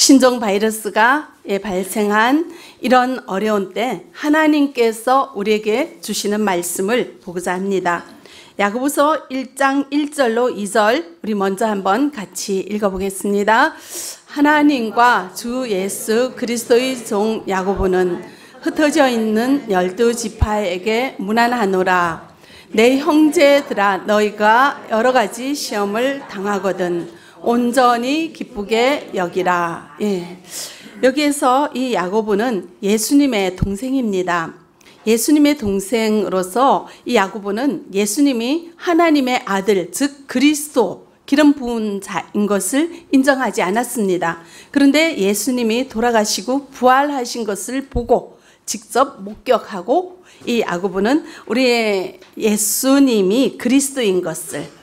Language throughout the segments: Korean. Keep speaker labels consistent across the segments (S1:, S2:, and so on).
S1: 신종 바이러스가 예, 발생한 이런 어려운 때 하나님께서 우리에게 주시는 말씀을 보고자 합니다. 야고보서 1장 1절로 2절 우리 먼저 한번 같이 읽어보겠습니다. 하나님과 주 예수 그리스도의 종 야고보는 흩어져 있는 열두 지파에게 문안하노라. 내 형제들아 너희가 여러 가지 시험을 당하거든 온전히 기쁘게 여기라. 예. 여기에서 이 야고보는 예수님의 동생입니다. 예수님의 동생으로서 이 야고보는 예수님이 하나님의 아들, 즉 그리스도 기름 부은 자인 것을 인정하지 않았습니다. 그런데 예수님이 돌아가시고 부활하신 것을 보고 직접 목격하고 이 야고보는 우리의 예수님이 그리스도인 것을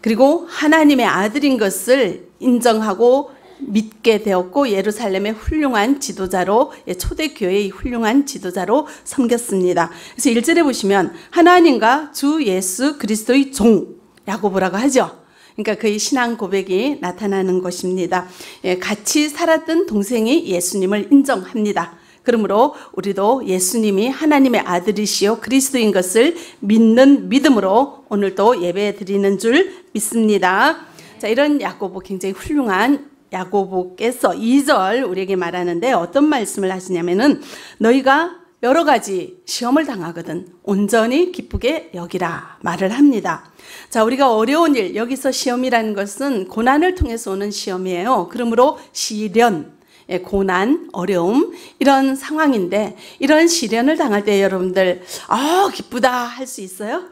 S1: 그리고 하나님의 아들인 것을 인정하고 믿게 되었고 예루살렘의 훌륭한 지도자로 예, 초대교회의 훌륭한 지도자로 섬겼습니다. 그래서 1절에 보시면 하나님과 주 예수 그리스도의 종 야고보라고 하죠. 그러니까 그의 신앙 고백이 나타나는 것입니다. 예, 같이 살았던 동생이 예수님을 인정합니다. 그러므로 우리도 예수님이 하나님의 아들이시요 그리스도인 것을 믿는 믿음으로 오늘도 예배 드리는 줄 믿습니다. 자, 이런 야고보 굉장히 훌륭한 야고보께서 2절 우리에게 말하는데 어떤 말씀을 하시냐면은 너희가 여러 가지 시험을 당하거든 온전히 기쁘게 여기라 말을 합니다. 자, 우리가 어려운 일, 여기서 시험이라는 것은 고난을 통해서 오는 시험이에요. 그러므로 시련, 예, 고난, 어려움 이런 상황인데 이런 시련을 당할 때 여러분들 아 기쁘다 할 수 있어요?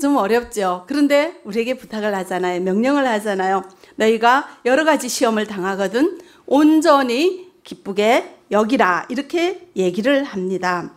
S1: 좀 어렵죠. 그런데 우리에게 부탁을 하잖아요. 명령을 하잖아요. 너희가 여러 가지 시험을 당하거든 온전히 기쁘게 여기라 이렇게 얘기를 합니다.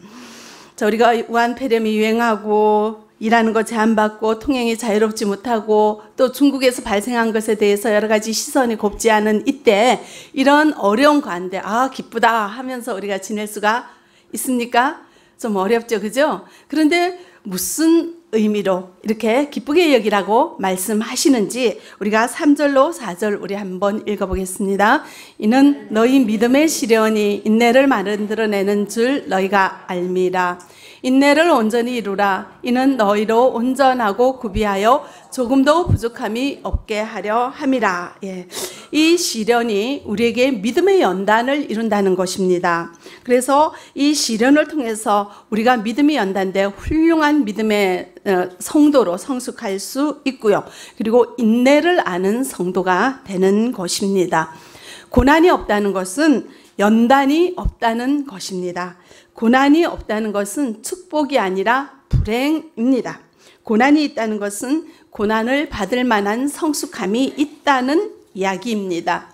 S1: 자, 우리가 우한 폐렴이 유행하고 일하는 거 제한받고 통행이 자유롭지 못하고 또 중국에서 발생한 것에 대해서 여러 가지 시선이 곱지 않은 이때 이런 어려운 가운데 아 기쁘다 하면서 우리가 지낼 수가 있습니까? 좀 어렵죠, 그죠? 그런데 무슨 의미로 이렇게 기쁘게 여기라고 말씀하시는지 우리가 3절로 4절 우리 한번 읽어보겠습니다. 이는 너희 믿음의 시련이 인내를 만들어내는 줄 너희가 알미라. 인내를 온전히 이루라. 이는 너희로 온전하고 구비하여 조금도 부족함이 없게 하려 함이라. 예. 이 시련이 우리에게 믿음의 연단을 이룬다는 것입니다. 그래서 이 시련을 통해서 우리가 믿음이 연단돼 훌륭한 믿음의 어, 성도로 성숙할 수 있고요. 그리고 인내를 아는 성도가 되는 것입니다. 고난이 없다는 것은 연단이 없다는 것입니다. 고난이 없다는 것은 축복이 아니라 불행입니다. 고난이 있다는 것은 고난을 받을 만한 성숙함이 있다는 이야기입니다.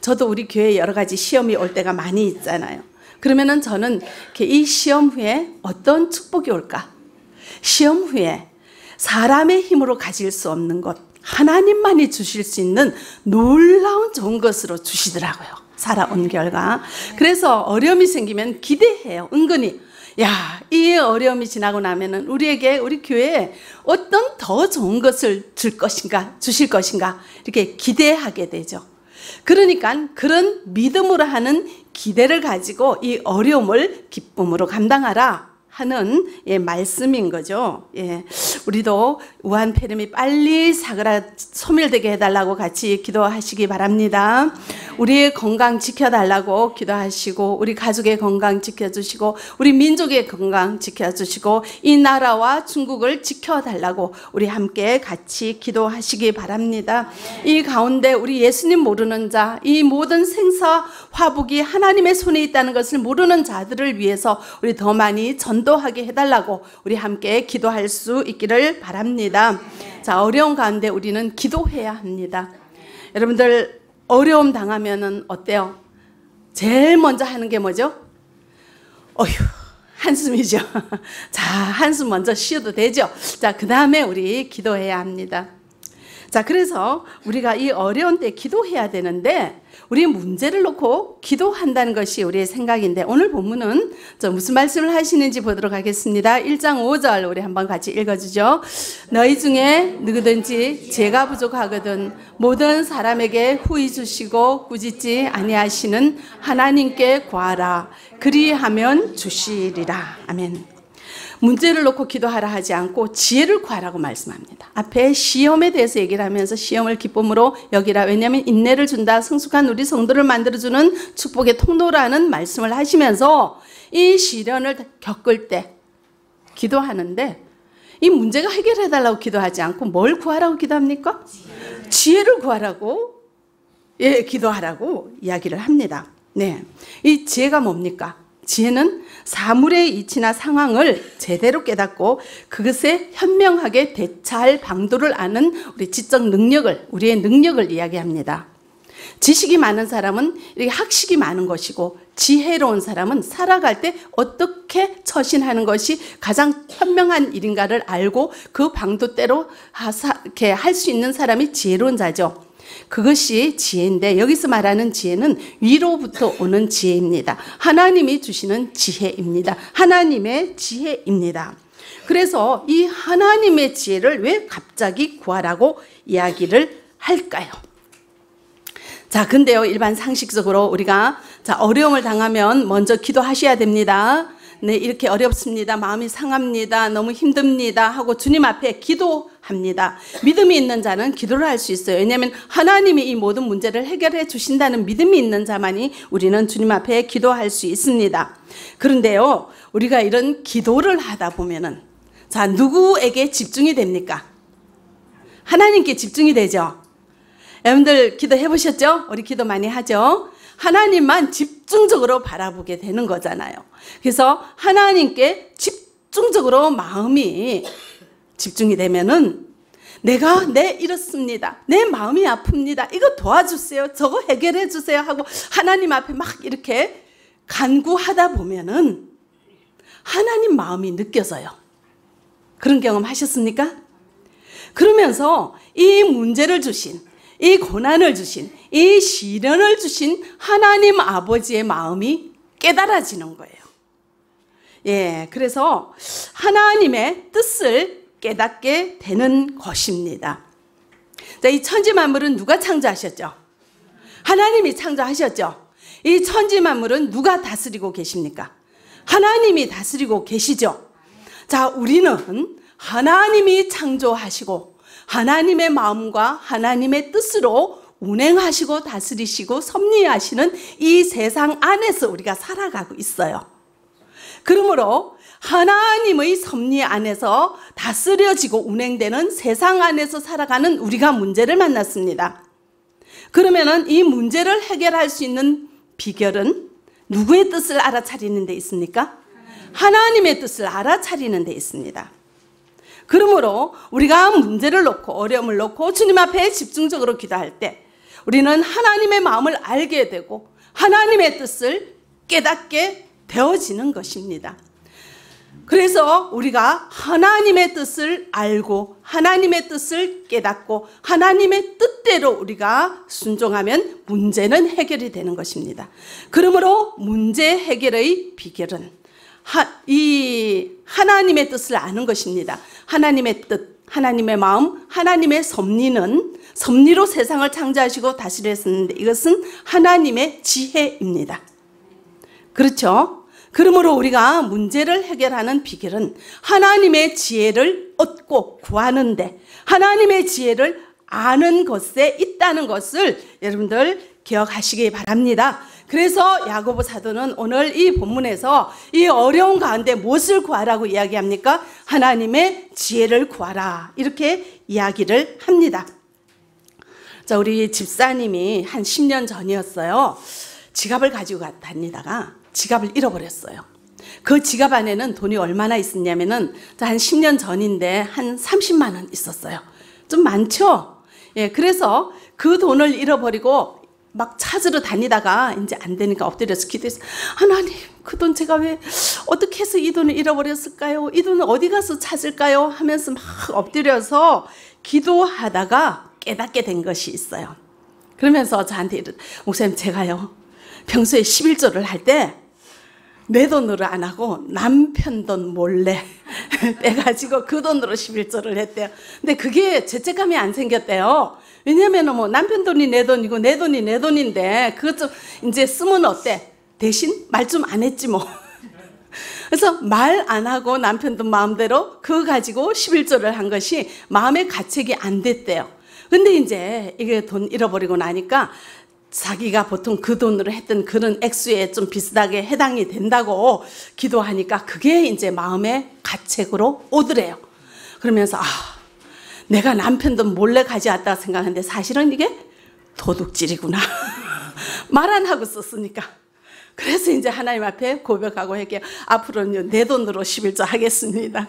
S1: 저도 우리 교회에 여러 가지 시험이 올 때가 많이 있잖아요. 그러면은 저는 이 시험 후에 어떤 축복이 올까? 시험 후에 사람의 힘으로 가질 수 없는 것, 하나님만이 주실 수 있는 놀라운 좋은 것으로 주시더라고요. 살아온 결과. 그래서 어려움이 생기면 기대해요. 은근히. 야, 이 어려움이 지나고 나면은 우리에게, 우리 교회에 어떤 더 좋은 것을 줄 것인가, 주실 것인가, 이렇게 기대하게 되죠. 그러니까 그런 믿음으로 하는 기대를 가지고 이 어려움을 기쁨으로 감당하라. 하는 예, 말씀인 거죠. 예, 우리도 우한 폐렴이 빨리 사그라 소멸되게 해달라고 같이 기도하시기 바랍니다. 우리의 건강 지켜달라고 기도하시고 우리 가족의 건강 지켜주시고 우리 민족의 건강 지켜주시고 이 나라와 중국을 지켜달라고 우리 함께 같이 기도하시기 바랍니다. 이 가운데 우리 예수님 모르는 자, 이 모든 생사 화복이 하나님의 손에 있다는 것을 모르는 자들을 위해서 우리 더 많이 전 전도하게 해달라고 우리 함께 기도할 수 있기를 바랍니다. 자, 어려운 가운데 우리는 기도해야 합니다. 여러분들 어려움 당하면은 어때요? 제일 먼저 하는 게 뭐죠? 어휴, 한숨이죠. 자, 한숨 먼저 쉬어도 되죠. 자, 그 다음에 우리 기도해야 합니다. 자, 그래서 우리가 이 어려운 때 기도해야 되는데 우리 문제를 놓고 기도한다는 것이 우리의 생각인데 오늘 본문은 저 무슨 말씀을 하시는지 보도록 하겠습니다. 1장 5절 우리 한번 같이 읽어주죠. 너희 중에 누구든지 죄가 부족하거든 모든 사람에게 후히 주시고 꾸짖지 아니하시는 하나님께 구하라. 그리하면 주시리라. 아멘. 문제를 놓고 기도하라 하지 않고 지혜를 구하라고 말씀합니다. 앞에 시험에 대해서 얘기를 하면서 시험을 기쁨으로 여기라. 왜냐하면 인내를 준다. 성숙한 우리 성도를 만들어주는 축복의 통로라는 말씀을 하시면서 이 시련을 겪을 때 기도하는데 이 문제가 해결해달라고 기도하지 않고 뭘 구하라고 기도합니까? 지혜를 구하라고 예, 기도하라고 이야기를 합니다. 네. 이 지혜가 뭡니까? 지혜는 사물의 이치나 상황을 제대로 깨닫고 그것에 현명하게 대처할 방도를 아는 우리 지적 능력을, 우리의 능력을 이야기합니다. 지식이 많은 사람은 이렇게 학식이 많은 것이고 지혜로운 사람은 살아갈 때 어떻게 처신하는 것이 가장 현명한 일인가를 알고 그 방도대로 할수 있는 사람이 지혜로운 자죠. 그것이 지혜인데 여기서 말하는 지혜는 위로부터 오는 지혜입니다. 하나님이 주시는 지혜입니다. 하나님의 지혜입니다. 그래서 이 하나님의 지혜를 왜 갑자기 구하라고 이야기를 할까요? 자, 근데요, 일반 상식적으로 우리가 자, 어려움을 당하면 먼저 기도하셔야 됩니다. 네, 이렇게 어렵습니다. 마음이 상합니다. 너무 힘듭니다. 하고 주님 앞에 기도합니다. 믿음이 있는 자는 기도를 할 수 있어요. 왜냐하면 하나님이 이 모든 문제를 해결해 주신다는 믿음이 있는 자만이 우리는 주님 앞에 기도할 수 있습니다. 그런데요, 우리가 이런 기도를 하다 보면은 자, 누구에게 집중이 됩니까? 하나님께 집중이 되죠. 여러분들 기도해 보셨죠? 우리 기도 많이 하죠? 하나님만 집중적으로 바라보게 되는 거잖아요. 그래서 하나님께 집중적으로 마음이 집중이 되면은 내가 내 이렇습니다. 내 마음이 아픕니다. 이거 도와주세요. 저거 해결해 주세요. 하고 하나님 앞에 막 이렇게 간구하다 보면은 하나님 마음이 느껴져요. 그런 경험 하셨습니까? 그러면서 이 문제를 주신 이 고난을 주신, 이 시련을 주신 하나님 아버지의 마음이 깨달아지는 거예요. 예, 그래서 하나님의 뜻을 깨닫게 되는 것입니다. 자, 이 천지 만물은 누가 창조하셨죠? 하나님이 창조하셨죠? 이 천지 만물은 누가 다스리고 계십니까? 하나님이 다스리고 계시죠? 자, 우리는 하나님이 창조하시고 하나님의 마음과 하나님의 뜻으로 운행하시고 다스리시고 섭리하시는 이 세상 안에서 우리가 살아가고 있어요. 그러므로 하나님의 섭리 안에서 다스려지고 운행되는 세상 안에서 살아가는 우리가 문제를 만났습니다. 그러면은 이 문제를 해결할 수 있는 비결은 누구의 뜻을 알아차리는 데 있습니까? 하나님의 뜻을 알아차리는 데 있습니다. 그러므로 우리가 문제를 놓고 어려움을 놓고 주님 앞에 집중적으로 기도할 때 우리는 하나님의 마음을 알게 되고 하나님의 뜻을 깨닫게 되어지는 것입니다. 그래서 우리가 하나님의 뜻을 알고 하나님의 뜻을 깨닫고 하나님의 뜻대로 우리가 순종하면 문제는 해결이 되는 것입니다. 그러므로 문제 해결의 비결은 하, 이 하나님의 뜻을 아는 것입니다. 하나님의 뜻, 하나님의 마음, 하나님의 섭리는 섭리로 세상을 창조하시고 다스렸었는데 이것은 하나님의 지혜입니다. 그렇죠? 그러므로 우리가 문제를 해결하는 비결은 하나님의 지혜를 얻고 구하는데 하나님의 지혜를 아는 것에 있다는 것을 여러분들 기억하시기 바랍니다. 그래서 야고보 사도는 오늘 이 본문에서 이 어려운 가운데 무엇을 구하라고 이야기합니까? 하나님의 지혜를 구하라. 이렇게 이야기를 합니다. 자, 우리 집사님이 한 10년 전이었어요. 지갑을 가지고 다니다가 지갑을 잃어버렸어요. 그 지갑 안에는 돈이 얼마나 있었냐면은 한 10년 전인데 한 30만 원 있었어요. 좀 많죠? 예, 그래서 그 돈을 잃어버리고 막 찾으러 다니다가 이제 안 되니까 엎드려서 기도해서 하나님 그 돈 제가 왜 어떻게 해서 이 돈을 잃어버렸을까요? 이 돈은 어디 가서 찾을까요? 하면서 막 엎드려서 기도하다가 깨닫게 된 것이 있어요. 그러면서 저한테 이러 목사님 제가요 평소에 11조를 할 때 내 돈으로 안 하고 남편 돈 몰래 떼가지고 그 돈으로 11조를 했대요. 근데 그게 죄책감이 안 생겼대요. 왜냐면은 뭐 남편 돈이 내 돈이고 내 돈이 내 돈인데 그것 좀 이제 쓰면 어때? 대신 말 좀 안 했지 뭐. 그래서 말 안 하고 남편 돈 마음대로 그거 가지고 11조를 한 것이 마음의 가책이 안 됐대요. 근데 이제 이게 돈 잃어버리고 나니까 자기가 보통 그 돈으로 했던 그런 액수에 좀 비슷하게 해당이 된다고 기도하니까 그게 이제 마음의 가책으로 오더래요. 그러면서 아, 내가 남편 돈 몰래 가져왔다고 생각하는데 사실은 이게 도둑질이구나. 말 안 하고 썼으니까. 그래서 이제 하나님 앞에 고백하고 할게요. 앞으로는 내 돈으로 11조 하겠습니다.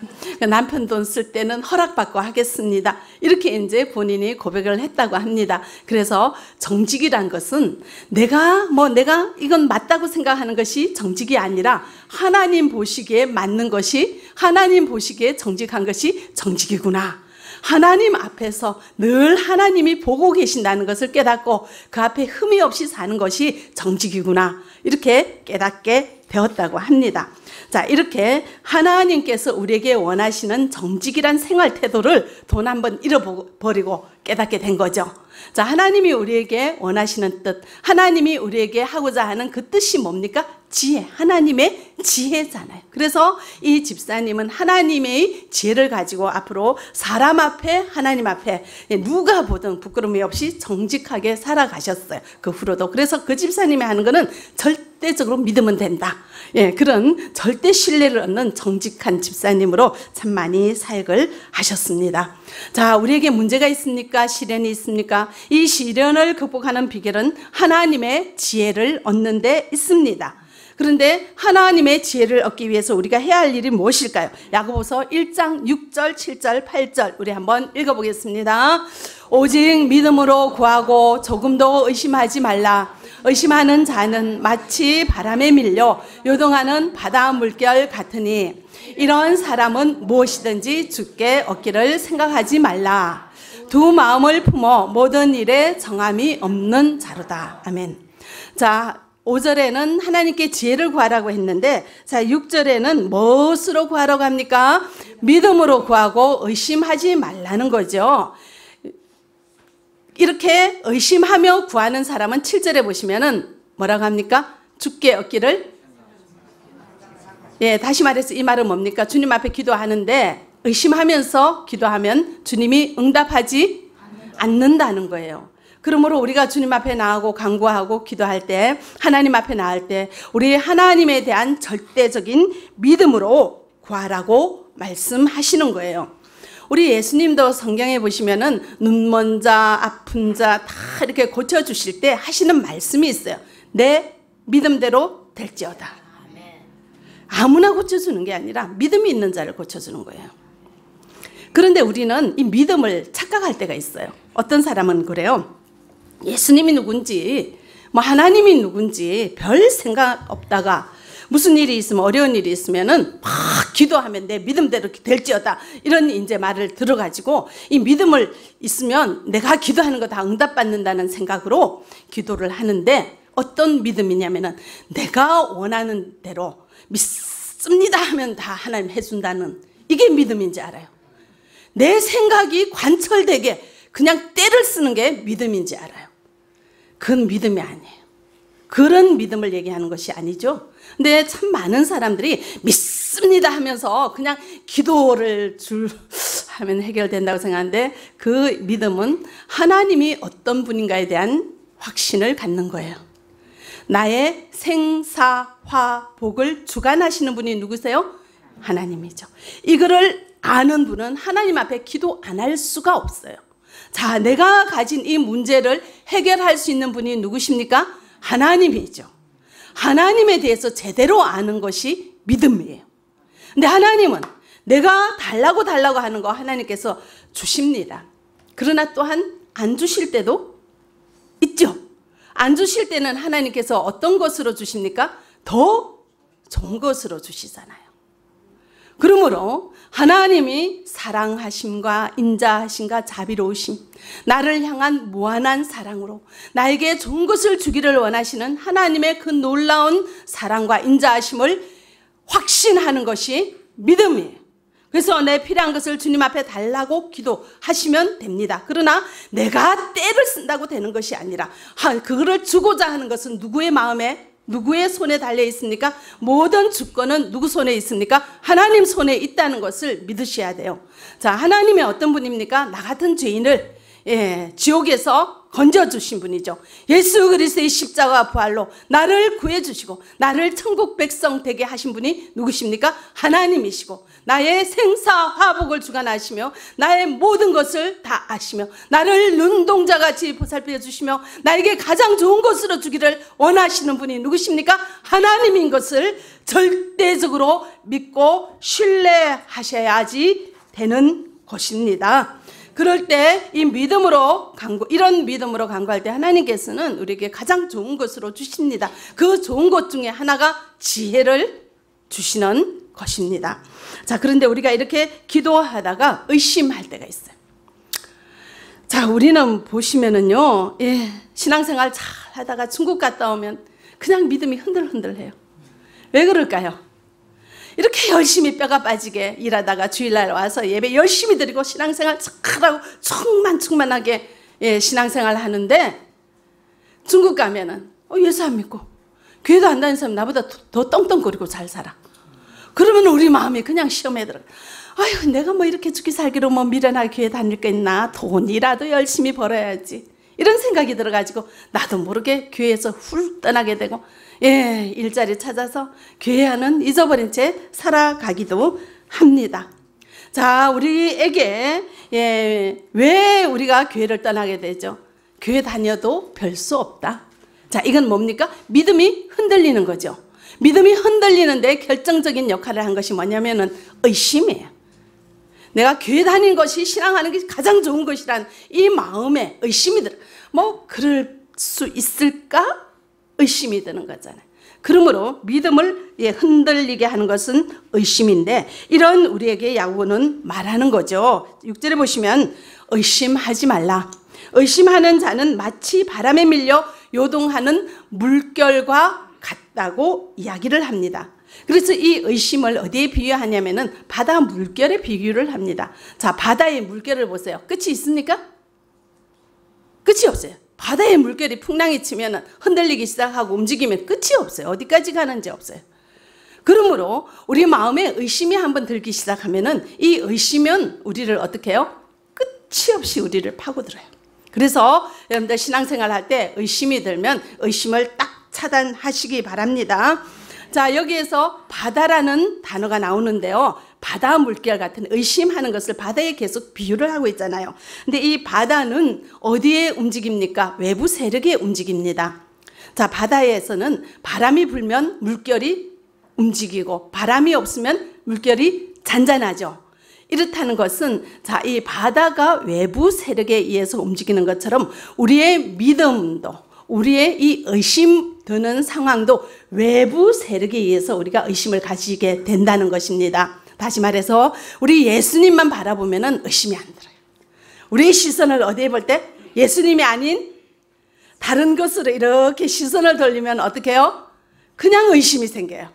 S1: 남편 돈 쓸 때는 허락받고 하겠습니다. 이렇게 이제 본인이 고백을 했다고 합니다. 그래서 정직이란 것은 내가 뭐 내가 이건 맞다고 생각하는 것이 정직이 아니라 하나님 보시기에 맞는 것이 하나님 보시기에 정직한 것이 정직이구나. 하나님 앞에서 늘 하나님이 보고 계신다는 것을 깨닫고 그 앞에 흠이 없이 사는 것이 정직이구나. 이렇게 깨닫게 되었다고 합니다. 자, 이렇게 하나님께서 우리에게 원하시는 정직이란 생활 태도를 돈 한 번 잃어버리고 깨닫게 된 거죠. 자, 하나님이 우리에게 원하시는 뜻, 하나님이 우리에게 하고자 하는 그 뜻이 뭡니까? 지혜, 하나님의 지혜잖아요. 그래서 이 집사님은 하나님의 지혜를 가지고 앞으로 사람 앞에, 하나님 앞에 누가 보든 부끄러움이 없이 정직하게 살아가셨어요. 그 후로도. 그래서 그 집사님이 하는 거는 절대적으로 믿으면 된다. 예, 그런 절대 신뢰를 얻는 정직한 집사님으로 참 많이 사역을 하셨습니다. 자, 우리에게 문제가 있습니까? 시련이 있습니까? 이 시련을 극복하는 비결은 하나님의 지혜를 얻는 데 있습니다. 그런데 하나님의 지혜를 얻기 위해서 우리가 해야 할 일이 무엇일까요? 야고보서 1장 6절, 7절, 8절 우리 한번 읽어보겠습니다. 오직 믿음으로 구하고 조금도 의심하지 말라. 의심하는 자는 마치 바람에 밀려 요동하는 바다 물결 같으니 이런 사람은 무엇이든지 죽게 얻기를 생각하지 말라. 두 마음을 품어 모든 일에 정함이 없는 자로다. 아멘. 자, 5절에는 하나님께 지혜를 구하라고 했는데 자 6절에는 무엇으로 구하라고 합니까? 믿음으로 구하고 의심하지 말라는 거죠. 이렇게 의심하며 구하는 사람은 7절에 보시면은 뭐라고 합니까? 죽게 얻기를 예, 다시 말해서 이 말은 뭡니까? 주님 앞에 기도하는데 의심하면서 기도하면 주님이 응답하지 않는다는 거예요. 그러므로 우리가 주님 앞에 나가고 간구하고 기도할 때 하나님 앞에 나갈 때 우리 하나님에 대한 절대적인 믿음으로 구하라고 말씀하시는 거예요. 우리 예수님도 성경에 보시면은 눈먼 자, 아픈 자 다 이렇게 고쳐 주실 때 하시는 말씀이 있어요. 내 믿음대로 될지어다. 아무나 고쳐 주는 게 아니라 믿음이 있는 자를 고쳐 주는 거예요. 그런데 우리는 이 믿음을 착각할 때가 있어요. 어떤 사람은 그래요. 예수님이 누군지, 뭐 하나님이 누군지 별 생각 없다가 무슨 일이 있으면 어려운 일이 있으면은 막 기도하면 내 믿음대로 될지어다 이런 이제 말을 들어가지고 이 믿음을 있으면 내가 기도하는 거 다 응답받는다는 생각으로 기도를 하는데 어떤 믿음이냐면은 내가 원하는 대로 믿습니다 하면 다 하나님 해준다는 이게 믿음인지 알아요. 내 생각이 관철되게 그냥 때를 쓰는 게 믿음인지 알아요. 그건 믿음이 아니에요. 그런 믿음을 얘기하는 것이 아니죠. 근데 참 많은 사람들이 믿습니다 하면서 그냥 기도를 줄 하면 해결된다고 생각하는데 그 믿음은 하나님이 어떤 분인가에 대한 확신을 갖는 거예요. 나의 생사화복을 주관하시는 분이 누구세요? 하나님이죠. 이거를 아는 분은 하나님 앞에 기도 안 할 수가 없어요. 자, 내가 가진 이 문제를 해결할 수 있는 분이 누구십니까? 하나님이죠. 하나님에 대해서 제대로 아는 것이 믿음이에요. 근데 하나님은 내가 달라고 달라고 하는 거 하나님께서 주십니다. 그러나 또한 안 주실 때도 있죠. 안 주실 때는 하나님께서 어떤 것으로 주십니까? 더 좋은 것으로 주시잖아요. 그러므로 하나님이 사랑하심과 인자하심과 자비로우심, 나를 향한 무한한 사랑으로 나에게 좋은 것을 주기를 원하시는 하나님의 그 놀라운 사랑과 인자하심을 확신하는 것이 믿음이에요. 그래서 내 필요한 것을 주님 앞에 달라고 기도하시면 됩니다. 그러나 내가 때를 쓴다고 되는 것이 아니라 그거를 주고자 하는 것은 누구의 마음에 누구의 손에 달려 있습니까? 모든 주권은 누구 손에 있습니까? 하나님 손에 있다는 것을 믿으셔야 돼요. 자, 하나님의 어떤 분입니까? 나 같은 죄인을 예, 지옥에서 건져주신 분이죠. 예수 그리스도의 십자가 부활로 나를 구해주시고 나를 천국 백성 되게 하신 분이 누구십니까? 하나님이시고 나의 생사 화복을 주관하시며 나의 모든 것을 다 아시며 나를 눈동자같이 보살펴 주시며 나에게 가장 좋은 것으로 주기를 원하시는 분이 누구십니까? 하나님인 것을 절대적으로 믿고 신뢰하셔야지 되는 것입니다. 그럴 때 이 믿음으로 강구, 이런 믿음으로 강구할 때 하나님께서는 우리에게 가장 좋은 것으로 주십니다. 그 좋은 것 중에 하나가 지혜를 주시는 것입니다. 자, 그런데 우리가 이렇게 기도하다가 의심할 때가 있어요. 자, 우리는 보시면은요, 예, 신앙생활 잘 하다가 중국 갔다 오면 그냥 믿음이 흔들흔들해요. 왜 그럴까요? 이렇게 열심히 뼈가 빠지게 일하다가 주일날 와서 예배 열심히 드리고 신앙생활 잘하고 충만충만하게 예, 신앙생활 하는데 중국 가면은 어, 예수 안 믿고 교회도 안 다니는 사람 나보다 더, 더 떵떵거리고 잘 살아. 그러면 우리 마음이 그냥 시험에 들어. 아유, 내가 뭐 이렇게 죽기 살기로 뭐 미련하게 교회 다닐 게 있나? 돈이라도 열심히 벌어야지. 이런 생각이 들어가지고 나도 모르게 교회에서 훌 떠나게 되고 예, 일자리 찾아서 교회와는 잊어버린 채 살아가기도 합니다. 자, 우리에게 예, 왜 우리가 교회를 떠나게 되죠? 교회 다녀도 별 수 없다. 자, 이건 뭡니까? 믿음이 흔들리는 거죠. 믿음이 흔들리는데 결정적인 역할을 한 것이 뭐냐면은 의심이에요. 내가 교회 다니는 것이 신앙하는 게 가장 좋은 것이란 이 마음에 의심이 들어. 뭐 그럴 수 있을까? 의심이 드는 거잖아요. 그러므로 믿음을 예, 흔들리게 하는 것은 의심인데 이런 우리에게 야고는 말하는 거죠. 6절에 보시면 의심하지 말라. 의심하는 자는 마치 바람에 밀려 요동하는 물결과 같다고 이야기를 합니다. 그래서 이 의심을 어디에 비유하냐면은 바다 물결에 비유를 합니다. 자, 바다의 물결을 보세요. 끝이 있습니까? 끝이 없어요. 바다의 물결이 풍랑이 치면 흔들리기 시작하고 움직이면 끝이 없어요. 어디까지 가는지 없어요. 그러므로 우리 마음에 의심이 한번 들기 시작하면은 이 의심은 우리를 어떻게 해요? 끝이 없이 우리를 파고들어요. 그래서 여러분들 신앙생활 할 때 의심이 들면 의심을 딱 차단하시기 바랍니다. 자, 여기에서 바다라는 단어가 나오는데요. 바다 물결 같은 의심하는 것을 바다에 계속 비유를 하고 있잖아요. 근데 이 바다는 어디에 움직입니까? 외부 세력에 움직입니다. 자, 바다에서는 바람이 불면 물결이 움직이고 바람이 없으면 물결이 잔잔하죠. 이렇다는 것은 자, 이 바다가 외부 세력에 의해서 움직이는 것처럼 우리의 믿음도 우리의 이 의심 드는 상황도 외부 세력에 의해서 우리가 의심을 가지게 된다는 것입니다. 다시 말해서 우리 예수님만 바라보면 의심이 안 들어요. 우리의 시선을 어디에 볼 때? 예수님이 아닌 다른 것으로 이렇게 시선을 돌리면 어떻게 해요? 그냥 의심이 생겨요.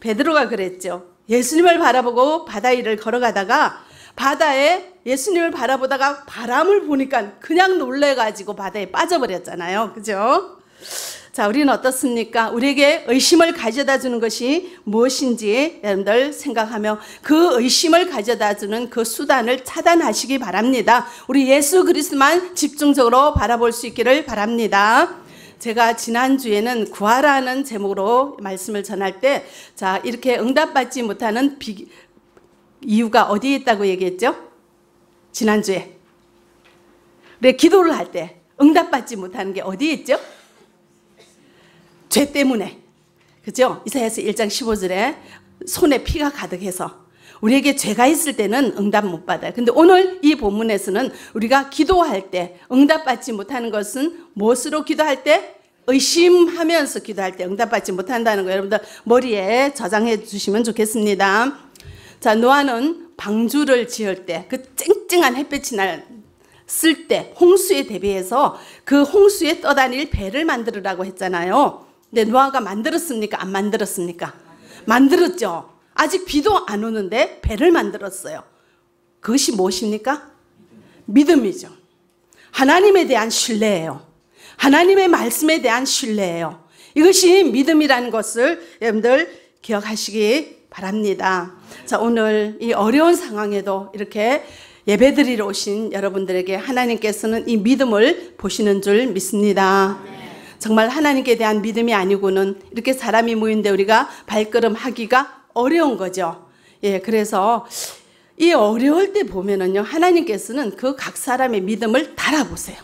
S1: 베드로가 그랬죠. 예수님을 바라보고 바다 위를 걸어가다가 바다에 예수님을 바라보다가 바람을 보니까 그냥 놀래가지고 바다에 빠져버렸잖아요. 그죠? 자, 우리는 어떻습니까? 우리에게 의심을 가져다 주는 것이 무엇인지 여러분들 생각하며 그 의심을 가져다 주는 그 수단을 차단하시기 바랍니다. 우리 예수 그리스만 집중적으로 바라볼 수 있기를 바랍니다. 제가 지난주에는 구하라는 제목으로 말씀을 전할 때, 자, 이렇게 응답받지 못하는 비, 이유가 어디에 있다고 얘기했죠? 지난주에. 우리 기도를 할 때 응답받지 못하는 게 어디에 있죠? 죄 때문에. 그죠? 이사야서 1장 15절에 손에 피가 가득해서 우리에게 죄가 있을 때는 응답 못 받아요. 근데 오늘 이 본문에서는 우리가 기도할 때 응답받지 못하는 것은 무엇으로 기도할 때? 의심하면서 기도할 때 응답받지 못한다는 거 여러분들 머리에 저장해 주시면 좋겠습니다. 자, 노아는 방주를 지을 때 그 쨍쨍한 햇볕이 날 쓸 때 홍수에 대비해서 그 홍수에 떠다닐 배를 만들으라고 했잖아요. 근데 노아가 만들었습니까? 안 만들었습니까? 만들었죠. 아직 비도 안 오는데 배를 만들었어요. 그것이 무엇입니까? 믿음이죠. 하나님에 대한 신뢰예요. 하나님의 말씀에 대한 신뢰예요. 이것이 믿음이라는 것을 여러분들 기억하시기 바랍니다. 자, 오늘 이 어려운 상황에도 이렇게 예배드리러 오신 여러분들에게 하나님께서는 이 믿음을 보시는 줄 믿습니다. 정말 하나님께 대한 믿음이 아니고는 이렇게 사람이 모인데 우리가 발걸음 하기가 어려운 거죠. 예, 그래서 이 어려울 때 보면은요, 하나님께서는 그 각 사람의 믿음을 달아보세요.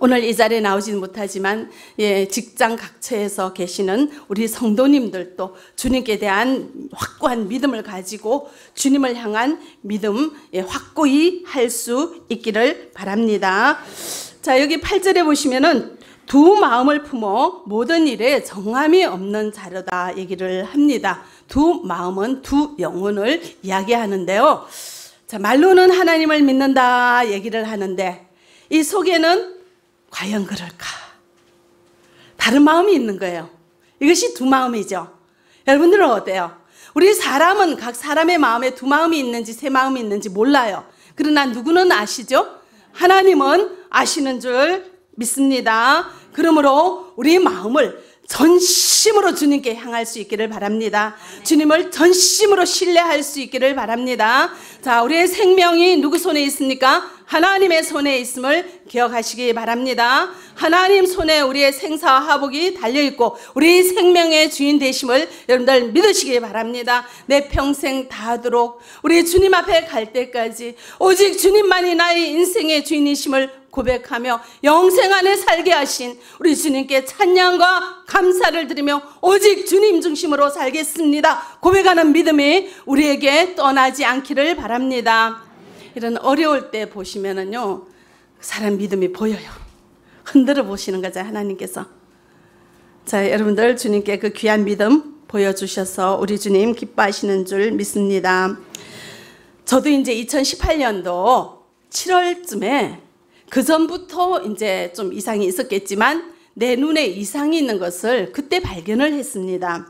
S1: 오늘 이 자리에 나오지는 못하지만 예, 직장 각처에서 계시는 우리 성도님들도 주님께 대한 확고한 믿음을 가지고 주님을 향한 믿음 예, 확고히 할 수 있기를 바랍니다. 자, 여기 8절에 보시면은 두 마음을 품어 모든 일에 정함이 없는 자료다 얘기를 합니다. 두 마음은 두 영혼을 이야기하는데요. 자, 말로는 하나님을 믿는다 얘기를 하는데 이 속에는 과연 그럴까? 다른 마음이 있는 거예요. 이것이 두 마음이죠. 여러분들은 어때요? 우리 사람은 각 사람의 마음에 두 마음이 있는지 세 마음이 있는지 몰라요. 그러나 누구는 아시죠? 하나님은 아시는 줄 믿습니다. 그러므로 우리의 마음을 전심으로 주님께 향할 수 있기를 바랍니다. 주님을 전심으로 신뢰할 수 있기를 바랍니다. 자, 우리의 생명이 누구 손에 있습니까? 하나님의 손에 있음을 기억하시기 바랍니다. 하나님 손에 우리의 생사와 화복이 달려 있고 우리 생명의 주인 되심을 여러분들 믿으시기 바랍니다. 내 평생 다하도록 우리 주님 앞에 갈 때까지 오직 주님만이 나의 인생의 주인이심을 고백하며 영생 안에 살게 하신 우리 주님께 찬양과 감사를 드리며 오직 주님 중심으로 살겠습니다. 고백하는 믿음이 우리에게 떠나지 않기를 바랍니다. 이런 어려울 때 보시면은요, 사람 믿음이 보여요. 흔들어 보시는 거죠, 하나님께서. 자, 여러분들 주님께 그 귀한 믿음 보여주셔서 우리 주님 기뻐하시는 줄 믿습니다. 저도 이제 2018년도 7월쯤에 그 전부터 이제 좀 이상이 있었겠지만 내 눈에 이상이 있는 것을 그때 발견을 했습니다.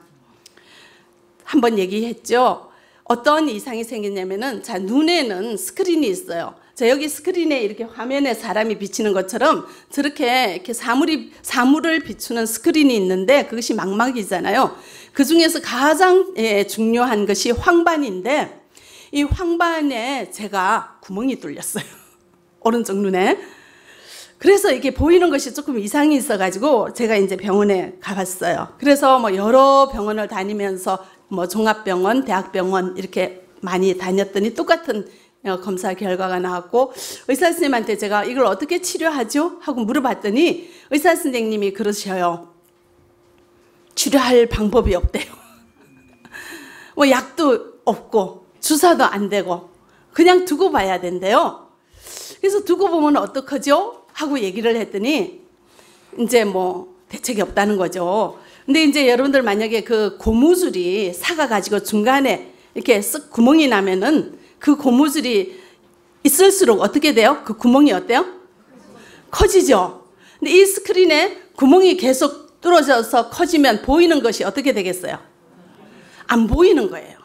S1: 한번 얘기했죠. 어떤 이상이 생겼냐면은 자 눈에는 스크린이 있어요. 자 여기 스크린에 이렇게 화면에 사람이 비치는 것처럼 저렇게 이렇게 사물이 사물을 비추는 스크린이 있는데 그것이 망막이잖아요. 그 중에서 가장 예, 중요한 것이 황반인데 이 황반에 제가 구멍이 뚫렸어요. 오른쪽 눈에. 그래서 이게 보이는 것이 조금 이상이 있어가지고 제가 이제 병원에 가봤어요. 그래서 뭐 여러 병원을 다니면서 뭐 종합병원, 대학병원 이렇게 많이 다녔더니 똑같은 어, 검사 결과가 나왔고 의사 선생님한테 제가 이걸 어떻게 치료하죠? 하고 물어봤더니 의사 선생님이 그러셔요. 치료할 방법이 없대요. 뭐 약도 없고 주사도 안 되고 그냥 두고 봐야 된대요. 그래서 두고 보면 어떡하죠? 하고 얘기를 했더니 이제 뭐 대책이 없다는 거죠. 근데 이제 여러분들 만약에 그 고무줄이 사가 가지고 중간에 이렇게 쓱 구멍이 나면은 그 고무줄이 있을수록 어떻게 돼요? 그 구멍이 어때요? 커지죠. 근데 이 스크린에 구멍이 계속 뚫어져서 커지면 보이는 것이 어떻게 되겠어요? 안 보이는 거예요.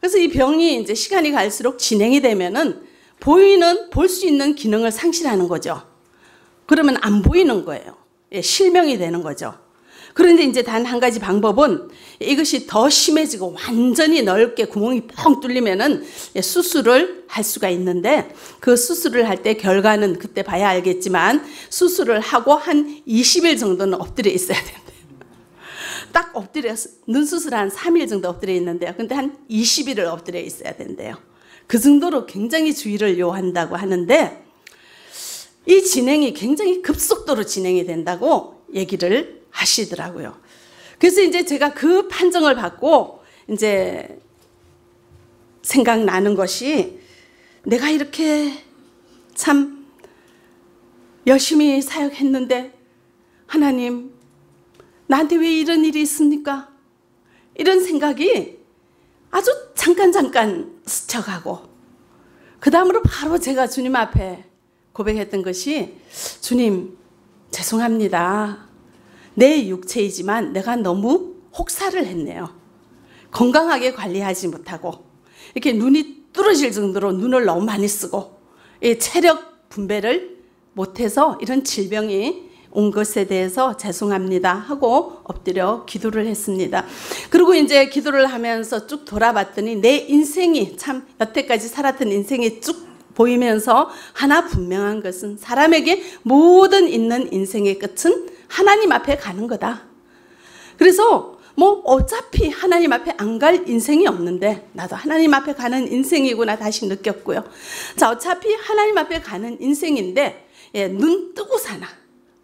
S1: 그래서 이 병이 이제 시간이 갈수록 진행이 되면은 보이는 볼 수 있는 기능을 상실하는 거죠. 그러면 안 보이는 거예요. 예, 실명이 되는 거죠. 그런데 이제 단 한 가지 방법은 이것이 더 심해지고 완전히 넓게 구멍이 뻥 뚫리면은 예, 수술을 할 수가 있는데 그 수술을 할 때 결과는 그때 봐야 알겠지만 수술을 하고 한 20일 정도는 엎드려 있어야 된대요. 딱 엎드려 눈 수술 한 3일 정도 엎드려 있는데요. 근데 한 20일을 엎드려 있어야 된대요. 그 정도로 굉장히 주의를 요한다고 하는데 이 진행이 굉장히 급속도로 진행이 된다고 얘기를 하시더라고요. 그래서 이제 제가 그 판정을 받고 이제 생각나는 것이 내가 이렇게 참 열심히 사역했는데 하나님 나한테 왜 이런 일이 있습니까? 이런 생각이 아주 잠깐 잠깐 스쳐가고 그 다음으로 바로 제가 주님 앞에 고백했던 것이 주님 죄송합니다. 내 육체이지만 내가 너무 혹사를 했네요. 건강하게 관리하지 못하고 이렇게 눈이 뚫어질 정도로 눈을 너무 많이 쓰고 체력 분배를 못해서 이런 질병이 온 것에 대해서 죄송합니다 하고 엎드려 기도를 했습니다. 그리고 이제 기도를 하면서 쭉 돌아봤더니 내 인생이 참 여태까지 살았던 인생이 쭉 보이면서 하나 분명한 것은 사람에게 모든 있는 인생의 끝은 하나님 앞에 가는 거다. 그래서 뭐 어차피 하나님 앞에 안 갈 인생이 없는데 나도 하나님 앞에 가는 인생이구나 다시 느꼈고요. 자 어차피 하나님 앞에 가는 인생인데 예, 눈 뜨고 사나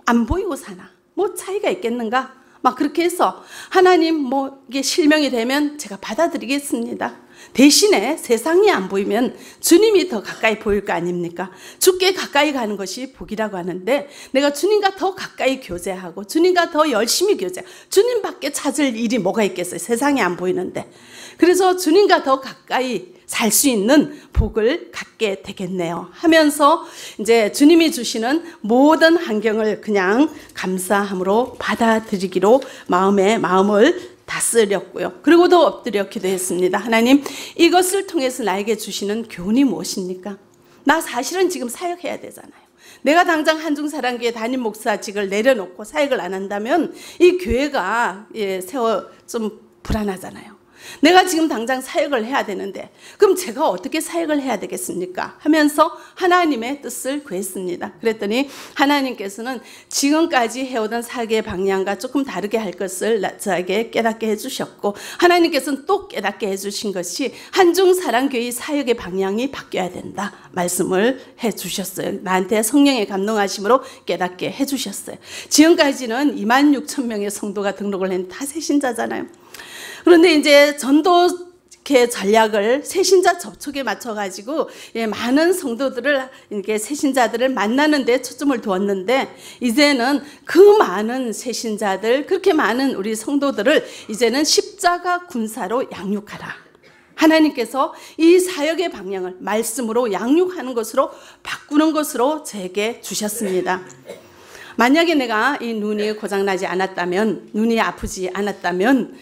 S1: 안 보이고 사나 뭐 차이가 있겠는가? 막 그렇게 해서 하나님 뭐 이게 실명이 되면 제가 받아들이겠습니다. 대신에 세상이 안 보이면 주님이 더 가까이 보일 거 아닙니까? 주께 가까이 가는 것이 복이라고 하는데 내가 주님과 더 가까이 교제하고 주님과 더 열심히 교제. 주님밖에 찾을 일이 뭐가 있겠어요? 세상이 안 보이는데. 그래서 주님과 더 가까이 살 수 있는 복을 갖게 되겠네요. 하면서 이제 주님이 주시는 모든 환경을 그냥 감사함으로 받아들이기로 마음의 마음을 다스렸고요. 그리고도 엎드려 기도했습니다. 하나님, 이것을 통해서 나에게 주시는 교훈이 무엇입니까? 나 사실은 지금 사역해야 되잖아요. 내가 당장 한중사랑교회 담임 목사직을 내려놓고 사역을 안 한다면 이 교회가 예, 세워 좀 불안하잖아요. 내가 지금 당장 사역을 해야 되는데 그럼 제가 어떻게 사역을 해야 되겠습니까? 하면서 하나님의 뜻을 구했습니다. 그랬더니 하나님께서는 지금까지 해오던 사역의 방향과 조금 다르게 할 것을 저에게 깨닫게 해주셨고 하나님께서는 또 깨닫게 해주신 것이 한중 사랑교회 사역의 방향이 바뀌어야 된다 말씀을 해주셨어요. 나한테 성령의 감동하심으로 깨닫게 해주셨어요. 지금까지는 2만 6천 명의 성도가 등록을 했는데 다 새신자잖아요. 그런데 이제 전도 개 전략을 새신자 접촉에 맞춰가지고 예, 많은 성도들을 이렇게 새신자들을 만나는데 초점을 두었는데 이제는 그 많은 새신자들 그렇게 많은 우리 성도들을 이제는 십자가 군사로 양육하라. 하나님께서 이 사역의 방향을 말씀으로 양육하는 것으로 바꾸는 것으로 제게 주셨습니다. 만약에 내가 이 눈이 고장나지 않았다면, 눈이 아프지 않았다면,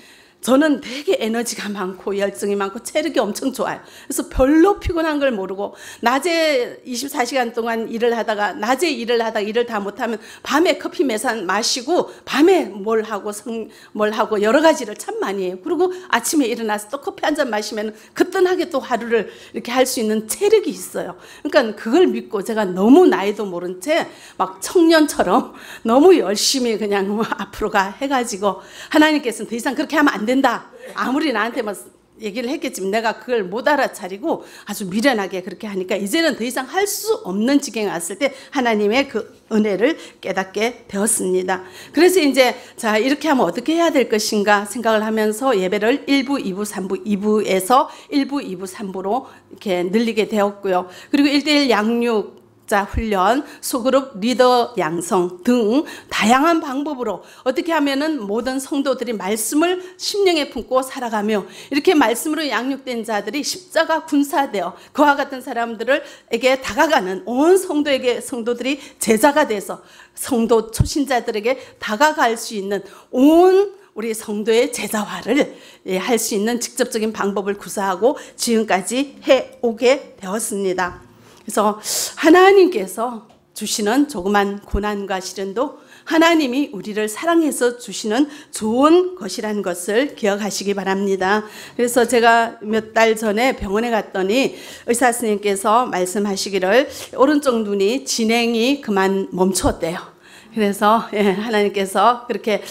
S1: 저는 되게 에너지가 많고 열정이 많고 체력이 엄청 좋아요. 그래서 별로 피곤한 걸 모르고 낮에 24시간 동안 일을 하다가 낮에 일을 하다가 일을 다 못하면 밤에 커피 매산 마시고 밤에 뭘 하고 성, 뭘 하고 여러 가지를 참 많이 해요. 그리고 아침에 일어나서 또 커피 한 잔 마시면 그뜬하게 또 하루를 이렇게 할 수 있는 체력이 있어요. 그러니까 그걸 믿고 제가 너무 나이도 모른 채 막 청년처럼 너무 열심히 그냥 뭐 앞으로 가 해가지고 하나님께서는 더 이상 그렇게 하면 안 된다. 된다. 아무리 나한테 뭐 얘기를 했겠지만 내가 그걸 못 알아차리고 아주 미련하게 그렇게 하니까 이제는 더 이상 할 수 없는 지경에 왔을 때 하나님의 그 은혜를 깨닫게 되었습니다. 그래서 이제 자 이렇게 하면 어떻게 해야 될 것인가 생각을 하면서 예배를 1부, 2부, 3부, 2부에서 1부, 2부, 3부로 이렇게 늘리게 되었고요. 그리고 1대1 양육 자 훈련, 소그룹 리더 양성 등 다양한 방법으로 어떻게 하면은 모든 성도들이 말씀을 심령에 품고 살아가며 이렇게 말씀으로 양육된 자들이 십자가 군사되어 그와 같은 사람들에게 다가가는 온 성도에게 성도들이 제자가 돼서 성도 초신자들에게 다가갈 수 있는 온 우리 성도의 제자화를 예, 할수 있는 직접적인 방법을 구사하고 지금까지 해 오게 되었습니다. 그래서 하나님께서 주시는 조그만 고난과 시련도 하나님이 우리를 사랑해서 주시는 좋은 것이라는 것을 기억하시기 바랍니다. 그래서 제가 몇 달 전에 병원에 갔더니 의사 선생님께서 말씀하시기를 오른쪽 눈이 진행이 그만 멈췄대요. 그래서 예, 하나님께서 그렇게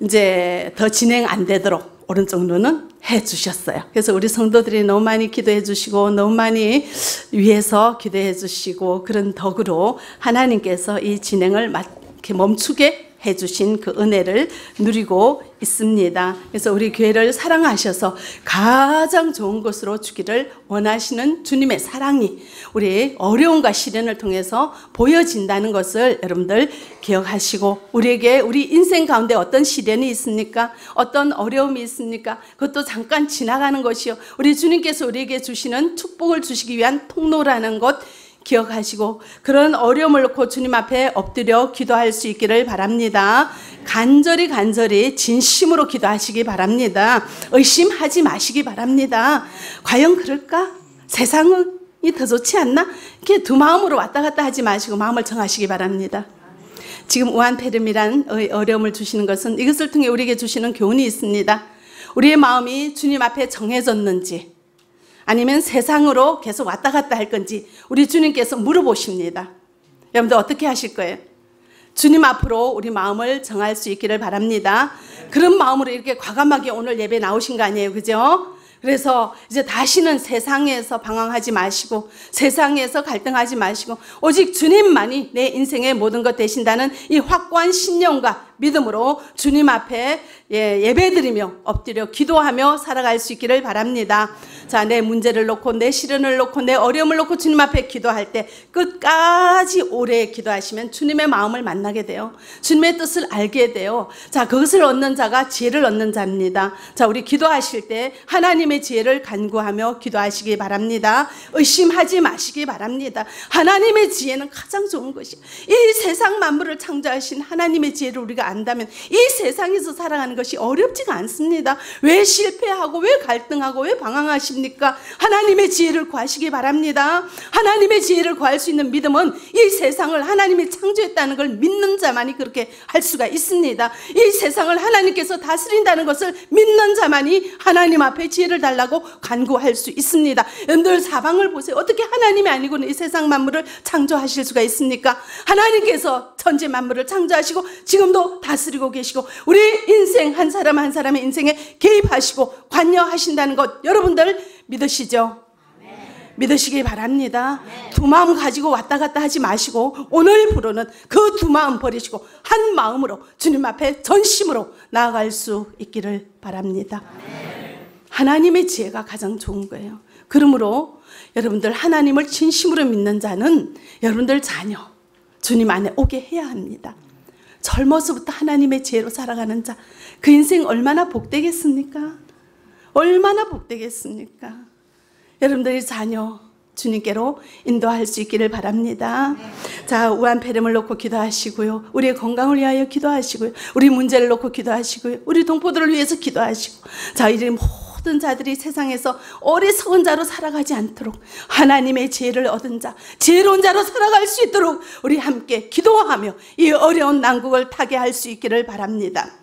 S1: 이제 더 진행 안 되도록 오른쪽 눈은 해 주셨어요. 그래서 우리 성도들이 너무 많이 기도해 주시고 너무 많이 위해서 기도해 주시고 그런 덕으로 하나님께서 이 진행을 멈추게 해주신 그 은혜를 누리고 있습니다. 그래서 우리 교회를 사랑하셔서 가장 좋은 곳으로 주기를 원하시는 주님의 사랑이 우리 어려움과 시련을 통해서 보여진다는 것을 여러분들 기억하시고 우리에게 우리 인생 가운데 어떤 시련이 있습니까? 어떤 어려움이 있습니까? 그것도 잠깐 지나가는 것이요. 우리 주님께서 우리에게 주시는 축복을 주시기 위한 통로라는 것 기억하시고 그런 어려움을 놓고 주님 앞에 엎드려 기도할 수 있기를 바랍니다. 간절히 간절히 진심으로 기도하시기 바랍니다. 의심하지 마시기 바랍니다. 과연 그럴까? 세상은 더 좋지 않나? 이렇게 두 마음으로 왔다 갔다 하지 마시고 마음을 정하시기 바랍니다. 지금 우한폐렴이란 어려움을 주시는 것은 이것을 통해 우리에게 주시는 교훈이 있습니다. 우리의 마음이 주님 앞에 정해졌는지 아니면 세상으로 계속 왔다 갔다 할 건지 우리 주님께서 물어보십니다. 여러분들 어떻게 하실 거예요? 주님 앞으로 우리 마음을 정할 수 있기를 바랍니다. 그런 마음으로 이렇게 과감하게 오늘 예배 나오신 거 아니에요. 그죠? 그래서 이제 다시는 세상에서 방황하지 마시고 세상에서 갈등하지 마시고 오직 주님만이 내 인생의 모든 것 되신다는 이 확고한 신념과 믿음으로 주님 앞에 예, 예배드리며 엎드려 기도하며 살아갈 수 있기를 바랍니다. 자, 내 문제를 놓고 내 시련을 놓고 내 어려움을 놓고 주님 앞에 기도할 때 끝까지 오래 기도하시면 주님의 마음을 만나게 돼요. 주님의 뜻을 알게 돼요. 자, 그것을 얻는 자가 지혜를 얻는 자입니다. 자, 우리 기도하실 때 하나님의 지혜를 간구하며 기도하시기 바랍니다. 의심하지 마시기 바랍니다. 하나님의 지혜는 가장 좋은 것이. 이 세상 만물을 창조하신 하나님의 지혜를 우리가 안다면 이 세상에서 살아가는 것이 어렵지가 않습니다. 왜 실패하고 왜 갈등하고 왜 방황하십니까? 하나님의 지혜를 구하시기 바랍니다. 하나님의 지혜를 구할 수 있는 믿음은 이 세상을 하나님이 창조했다는 걸 믿는 자만이 그렇게 할 수가 있습니다. 이 세상을 하나님께서 다스린다는 것을 믿는 자만이 하나님 앞에 지혜를 달라고 간구할 수 있습니다. 여러분들 사방을 보세요. 어떻게 하나님이 아니고는 이 세상 만물을 창조하실 수가 있습니까? 하나님께서 천지 만물을 창조하시고 지금도 다스리고 계시고 우리 인생 한 사람 한 사람의 인생에 개입하시고 관여하신다는 것 여러분들 믿으시죠? 믿으시기 바랍니다. 두 마음 가지고 왔다 갔다 하지 마시고 오늘부로는 그 두 마음 버리시고 한 마음으로 주님 앞에 전심으로 나아갈 수 있기를 바랍니다. 하나님의 지혜가 가장 좋은 거예요. 그러므로 여러분들 하나님을 진심으로 믿는 자는 여러분들 자녀 주님 안에 오게 해야 합니다. 젊어서부터 하나님의 지혜로 살아가는 자, 그 인생 얼마나 복되겠습니까? 얼마나 복되겠습니까? 여러분들의 자녀 주님께로 인도할 수 있기를 바랍니다. 자, 우한 폐렴을 놓고 기도하시고요. 우리의 건강을 위하여 기도하시고요. 우리 문제를 놓고 기도하시고요. 우리 동포들을 위해서 기도하시고. 자, 이제 모 든 자들이 세상에서 어리석은 자로 살아가지 않도록 하나님의 지혜를 얻은 자, 지혜로운 자로 살아갈 수 있도록 우리 함께 기도하며 이 어려운 난국을 타게 할수 있기를 바랍니다.